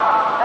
you.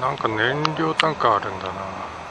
なんか燃料タンクあるんだな。